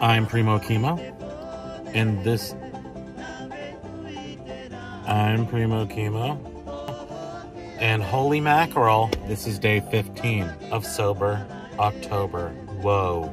I'm Primo Kimo, and this. I'm Primo Kimo. And holy mackerel, this is day 15 of sober October. Whoa.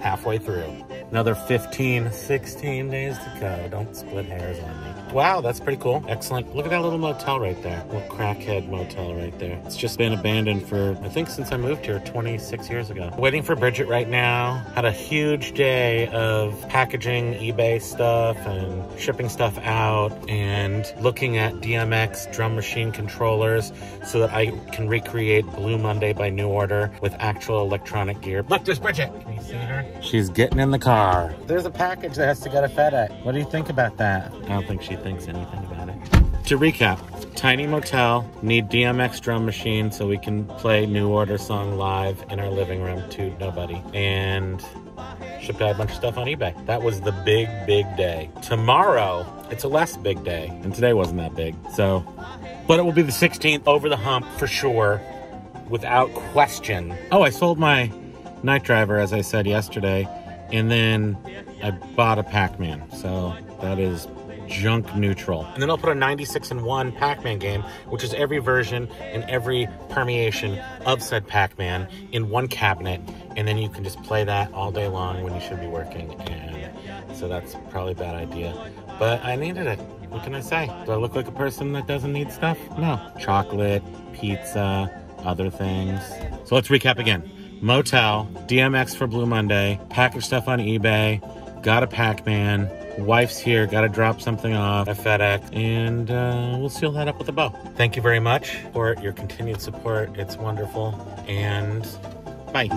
Halfway through. Another 15, 16 days to go. Don't split hairs on me. Wow, that's pretty cool. Excellent. Look at that little motel right there. Little crackhead motel right there. It's just been abandoned for, I think, since I moved here 26 years ago. Waiting for Bridget right now. Had a huge day of packaging eBay stuff and shipping stuff out and looking at DMX drum machine controllers so that I can recreate Blue Monday by New Order with actual electronic gear. Look, there's Bridget. Can you see her? She's getting in the car. There's a package that has to go to FedEx. What do you think about that? I don't think she thinks anything about it. To recap, Tiny Motel need DMX drum machine so we can play New Order song live in our living room to nobody. And shipped out a bunch of stuff on eBay. That was the big, big day. Tomorrow, it's a less big day. And today wasn't that big. So, but it will be the 16th over the hump for sure, without question. Oh, I sold my night driver, as I said yesterday. And then I bought a Pac-Man. So that is junk neutral. And then I'll put a 96 in 1 Pac-Man game, which is every version and every permeation of said Pac-Man in one cabinet. And then you can just play that all day long when you should be working. And so that's probably a bad idea. But I needed it. What can I say? Do I look like a person that doesn't need stuff? No. Chocolate, pizza, other things. So let's recap again. Motel, DMX for Blue Monday, package stuff on eBay, got a Pac-Man, wife's here, got to drop something off at FedEx, and uh, we'll seal that up with a bow. Thank you very much for your continued support. It's wonderful, and bye.